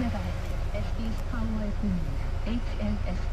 megahertz, SD's power boom, HLS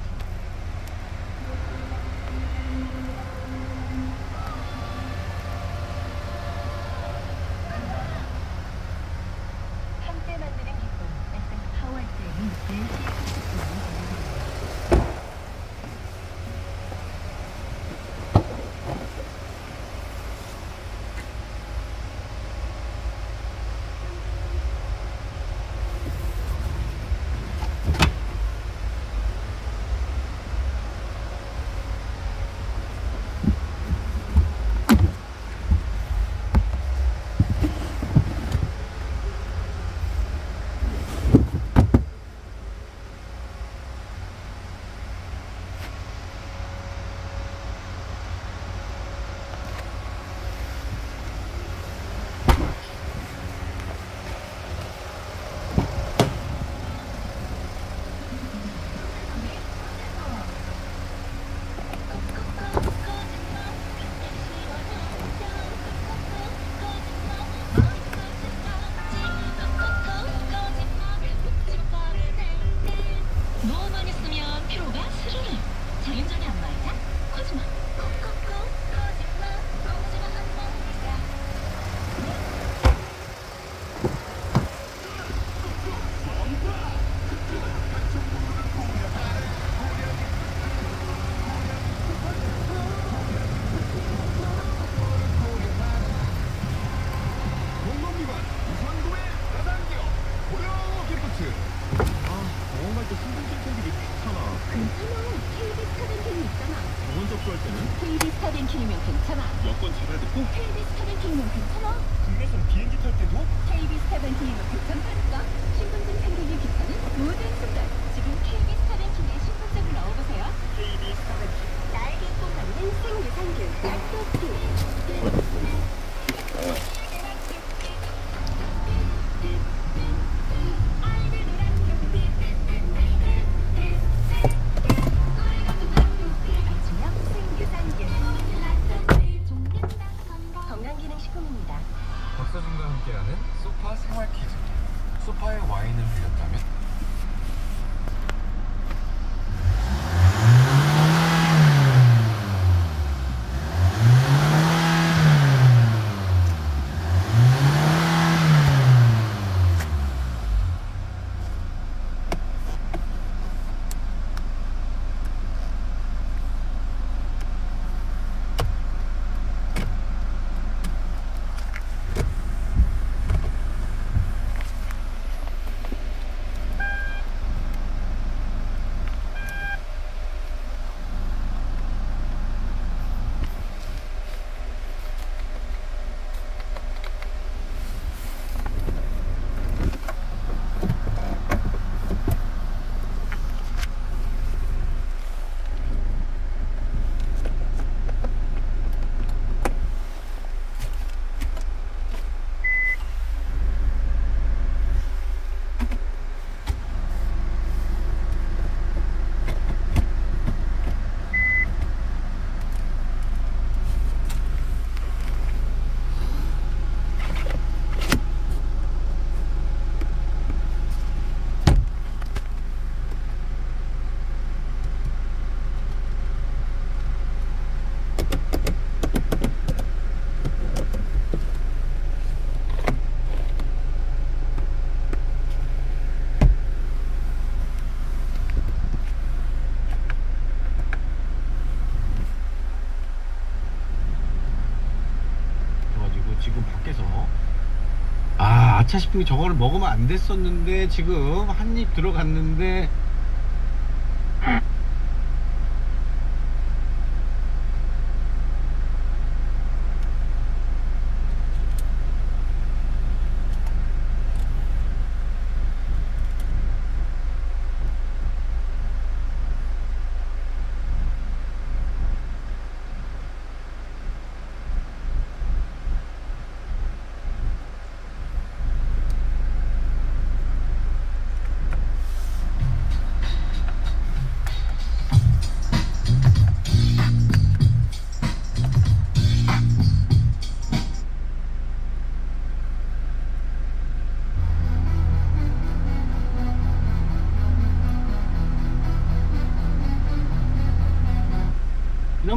아차 싶은 게 저거를 먹으면 안 됐었는데 지금 한 입 들어갔는데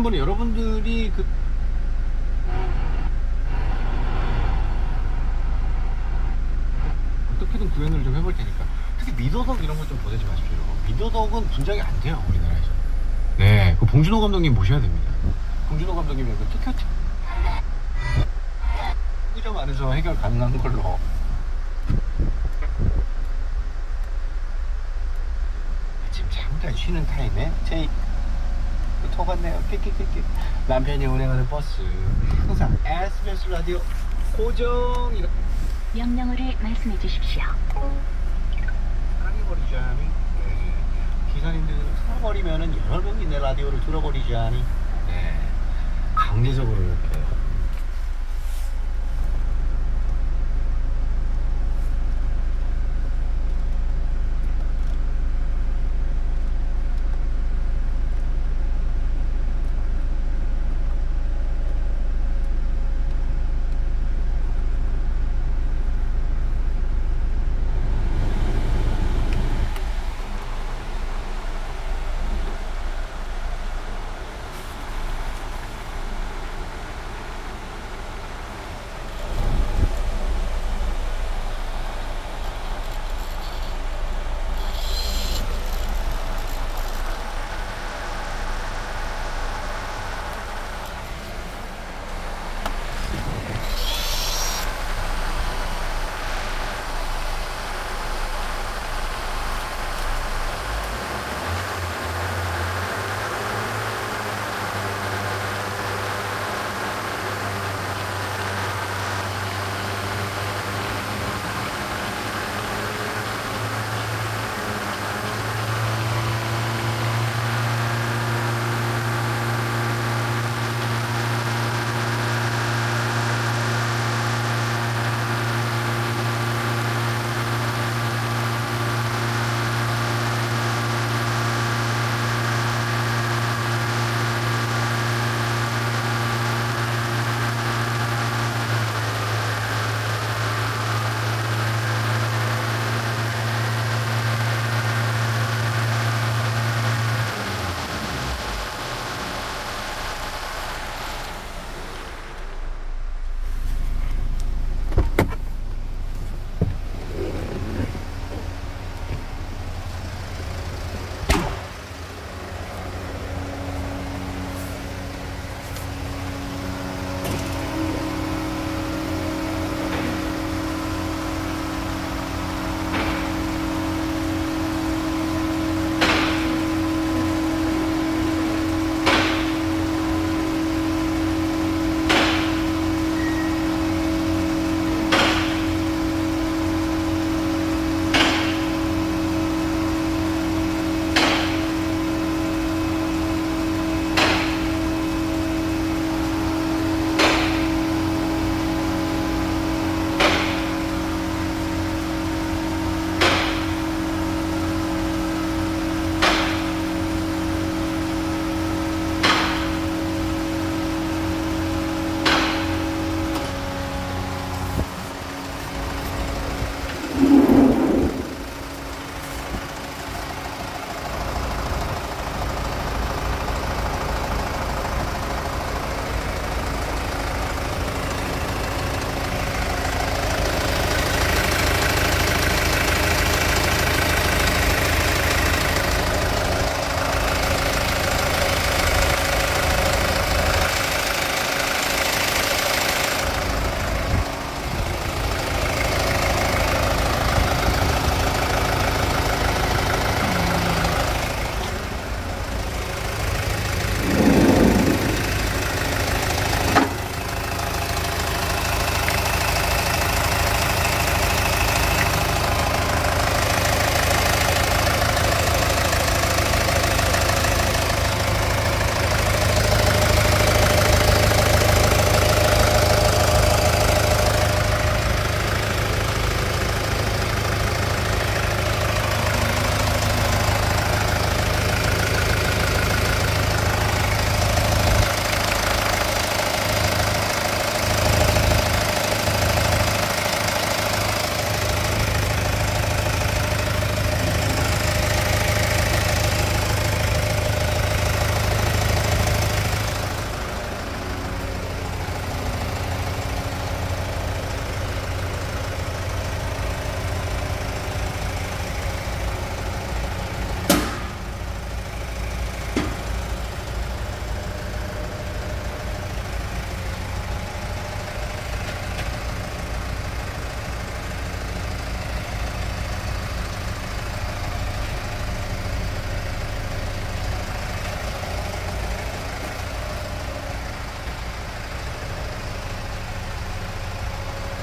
지난번에 여러분들이 그 어떻게든 구현을 좀 해볼 테니까. 특히 미더덕 이런 거좀 보내지 마십시오 미더덕은 분장이 안 돼요 우리나라에서. 네 그 봉준호 감독님 모셔야 됩니다. 봉준호 감독님의 그 특효 특점 안에서 해결 가능한 걸로. 지금 잠깐 쉬는 타임에 제 토갔네요 끽끽끽끽 남편이 운행하는 버스 항상 SBS 라디오 고정이라 명령어를 말씀해 주십시오. 사랑해버리자니 네. 기사님들 사버리면은 여러 명이 내 라디오를 들어버리자니 네. 강제적으로 이렇게